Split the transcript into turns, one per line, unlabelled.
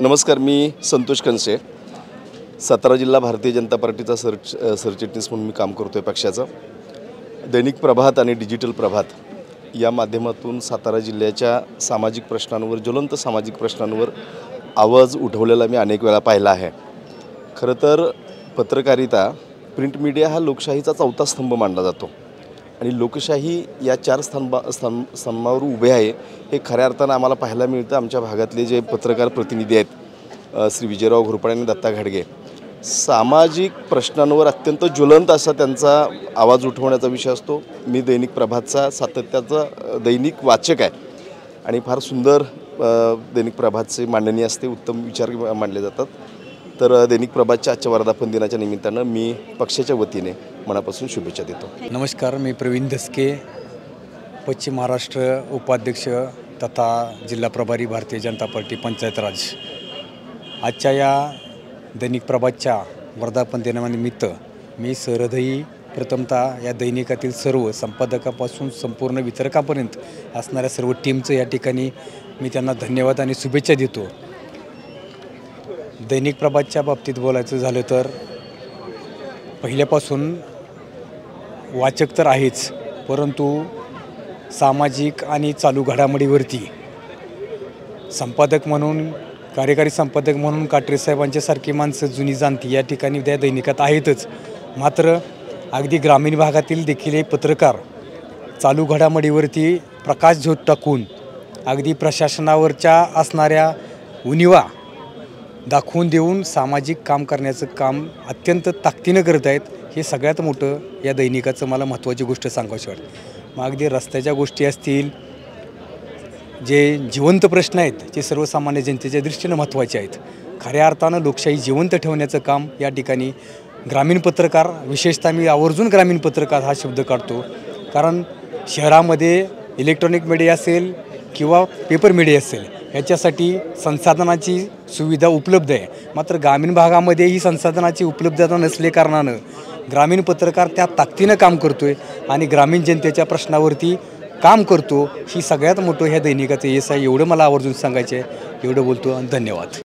नमस्कार मी संतोष कनसे सातारा जिल्हा भारतीय जनता पार्टीचा सरच सरचिटणीस म्हणून मी काम करतो आहे पक्षाचं. दैनिक प्रभात आणि डिजिटल प्रभात या माध्यमातून सातारा जिल्ह्याच्या सामाजिक प्रश्नांवर ज्वलंत सामाजिक प्रश्नांवर आवाज उठवलेला मी अनेक वेळा पाहिला आहे. खरं तर पत्रकारिता प्रिंट मीडिया हा लोकशाहीचा चौथा स्तंभ मानला जातो. आणि लोकशाही या चार स्तंभा स्तंभ स्तंभावर उभे आहे हे खऱ्या अर्थानं आम्हाला पाहायला मिळतं. आमच्या भागातले जे पत्रकार प्रतिनिधी आहेत श्री विजयराव घोरपडे आणि दत्ता घाडगे सामाजिक प्रश्नांवर अत्यंत ज्वलंत असा त्यांचा आवाज उठवण्याचा विषय असतो. मी दैनिक प्रभातचा सातत्याचा दैनिक वाचक आहे आणि फार सुंदर दैनिक प्रभातचे मांडणी असते. उत्तम विचार मांडले जातात. तर दैनिक प्रभातच्या आजच्या वर्धापन दिनाच्या निमित्तानं मी पक्षाच्या वतीने मनापासून शुभेच्छा देतो.
नमस्कार मी प्रवीण धसके पश्चिम महाराष्ट्र उपाध्यक्ष तथा जिल्हा प्रभारी भारतीय जनता पार्टी पंचायत राज. आजच्या या दैनिक प्रभातच्या वर्धापन दिनानिमित्त मी सहृदयी प्रथमतः या दैनिकातील सर्व संपादकापासून संपूर्ण वितरकापर्यंत असणाऱ्या सर्व टीमचं या ठिकाणी मी त्यांना धन्यवाद आणि शुभेच्छा देतो. दैनिक प्रभातच्या बाबतीत बोलायचं झालं तर पहिल्यापासून वाचक तर आहेच परंतु सामाजिक आणि चालू घडामोडीवरती संपादक म्हणून कार्यकारी संपादक म्हणून काटरे सारखी माणसं जुनी जाणती या ठिकाणी त्या दैनिकात आहेतच. मात्र अगदी ग्रामीण भागातील देखील हे पत्रकार चालू घडामोडीवरती प्रकाशझोत टाकून अगदी प्रशासनावरच्या असणाऱ्या उणिवा दाखवून देऊन सामाजिक काम करण्याचं काम अत्यंत ताकदीनं करत आहेत हे सगळ्यात मोठं या दैनिकाचं मला महत्त्वाची गोष्ट सांगायची वाटते. मग अगदी रस्त्याच्या गोष्टी असतील जे जिवंत प्रश्न आहेत ते सर्वसामान्य जनतेच्या दृष्टीनं महत्त्वाचे आहेत. खऱ्या अर्थानं लोकशाही जिवंत ठेवण्याचं काम या ठिकाणी ग्रामीण पत्रकार विशेषतः मी आवर्जून ग्रामीण पत्रकार हा शब्द काढतो. कारण शहरामध्ये इलेक्ट्रॉनिक मीडिया असेल किंवा पेपर मीडिया असेल ह्याच्यासाठी संसाधनाची सुविधा उपलब्ध आहे. मात्र ग्रामीण भागामध्ये ही संसाधनाची उपलब्धता नसले कारणानं ग्रामीण पत्रकार त्या ताकदीनं काम करतो आहे आणि ग्रामीण जनतेच्या प्रश्नावरती काम करतो. ही सगळ्यात मोठं ह्या दैनिकाचं यश आहे. एवढं मला आवर्जून सांगायचं आहे एवढं बोलतो आणि धन्यवाद.